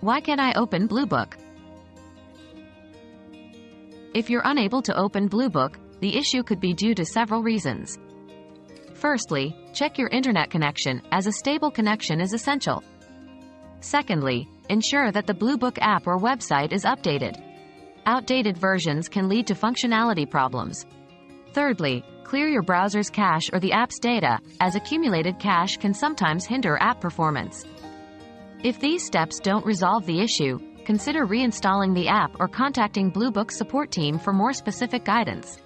Why can't I open Bluebook? If you're unable to open Bluebook, the issue could be due to several reasons. Firstly, check your internet connection, as a stable connection is essential. Secondly, ensure that the Bluebook app or website is updated. Outdated versions can lead to functionality problems. Thirdly, clear your browser's cache or the app's data, as accumulated cache can sometimes hinder app performance. If these steps don't resolve the issue, consider reinstalling the app or contacting Bluebook support team for more specific guidance.